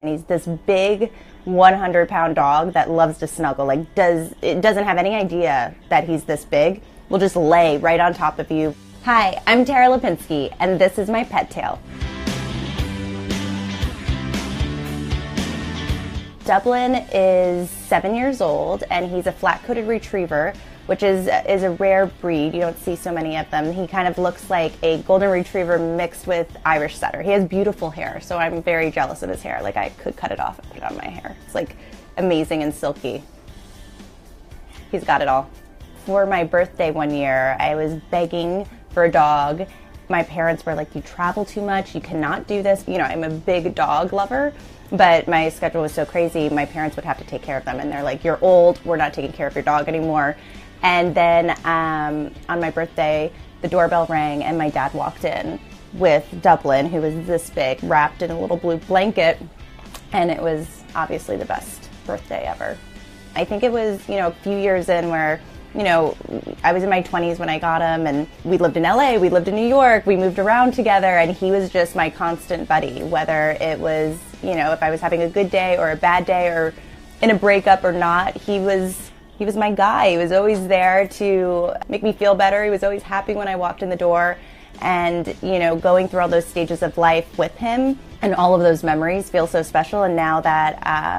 And he's this big 100 pound dog that loves to snuggle. Like, does it doesn't have any idea that he's this big. Will just lay right on top of you. Hi, I'm Tara Lipinski, and this is my pet tale. Dublin is seven years old, and he's a flat-coated retriever which is is a rare breed. You don't see so many of them. He kind of looks like a golden retriever mixed with Irish setter. He has beautiful hair, so I'm very jealous of his hair. Like I could cut it off and put it on my hair. It's like amazing and silky. He's got it all. For my birthday one year, I was begging for a dog. My parents were like, "You travel too much. You cannot do this." You know, I'm a big dog lover, but my schedule was so crazy. My parents would have to take care of them, and they're like, "You're old. We're not taking care of your dog anymore." And then um, on my birthday, the doorbell rang and my dad walked in with Dublin, who was this big, wrapped in a little blue blanket. And it was obviously the best birthday ever. I think it was, you know, a few years in where, you know, I was in my 20s when I got him, and we lived in LA, we lived in New York, we moved around together, and he was just my constant buddy, whether it was, you know, if I was having a good day or a bad day or in a breakup or not, he was he was my guy. He was always there to make me feel better. He was always happy when I walked in the door. And, you know, going through all those stages of life with him and all of those memories feel so special. And now that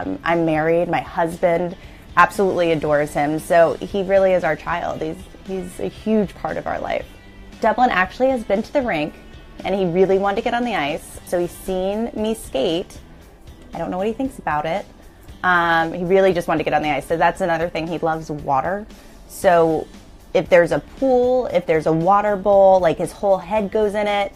um, I'm married, my husband absolutely adores him. So he really is our child. He's, he's a huge part of our life. Dublin actually has been to the rink and he really wanted to get on the ice. So he's seen me skate. I don't know what he thinks about it. Um, he really just wanted to get on the ice. So that's another thing. He loves water. So if there's a pool, if there's a water bowl, like his whole head goes in it.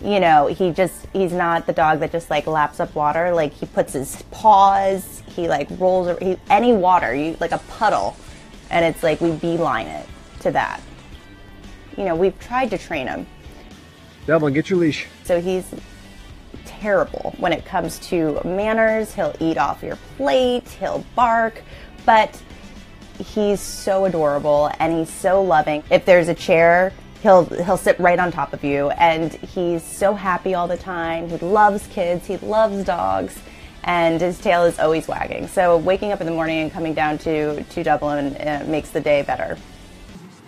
You know, he just, he's not the dog that just like laps up water. Like he puts his paws, he like rolls, he, any water, you, like a puddle. And it's like we beeline it to that. You know, we've tried to train him. Dublin, get your leash. So he's terrible when it comes to manners. He'll eat off your plate, he'll bark, but he's so adorable and he's so loving. If there's a chair, he'll he'll sit right on top of you and he's so happy all the time. He loves kids, he loves dogs. And his tail is always wagging. So waking up in the morning and coming down to, to Dublin uh, makes the day better.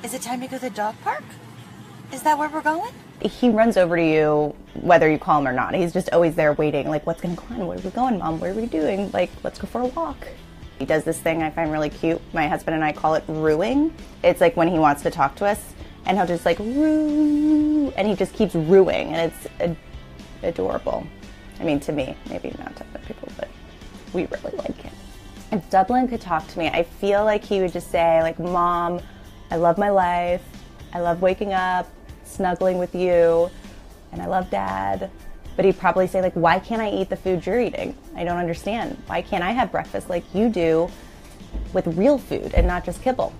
Is it time to go to the dog park? Is that where we're going? he runs over to you whether you call him or not. He's just always there waiting, like, what's going to go on? Where are we going, mom? What are we doing? Like, let's go for a walk. He does this thing I find really cute. My husband and I call it ruing. It's like when he wants to talk to us, and he'll just like roo, and he just keeps ruing, and it's ad- adorable. I mean, to me, maybe not to other people, but we really like him. If Dublin could talk to me, I feel like he would just say, like, Mom, I love my life. I love waking up snuggling with you, and I love dad. But he'd probably say, like, why can't I eat the food you're eating? I don't understand. Why can't I have breakfast like you do with real food and not just kibble?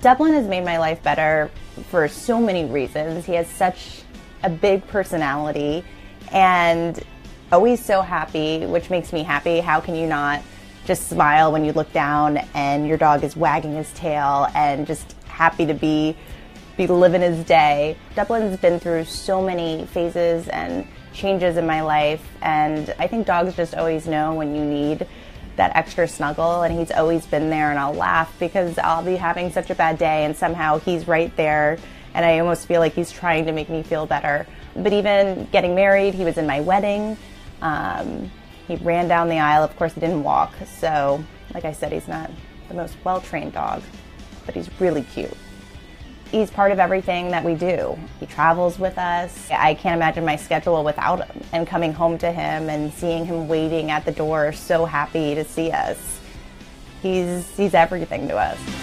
Dublin has made my life better for so many reasons. He has such a big personality and always so happy, which makes me happy. How can you not just smile when you look down and your dog is wagging his tail and just happy to be be living his day. Dublin's been through so many phases and changes in my life, and I think dogs just always know when you need that extra snuggle, and he's always been there, and I'll laugh because I'll be having such a bad day, and somehow he's right there, and I almost feel like he's trying to make me feel better. But even getting married, he was in my wedding. Um, he ran down the aisle. Of course, he didn't walk, so like I said, he's not the most well trained dog, but he's really cute. He's part of everything that we do. He travels with us. I can't imagine my schedule without him and coming home to him and seeing him waiting at the door, so happy to see us. He's, he's everything to us.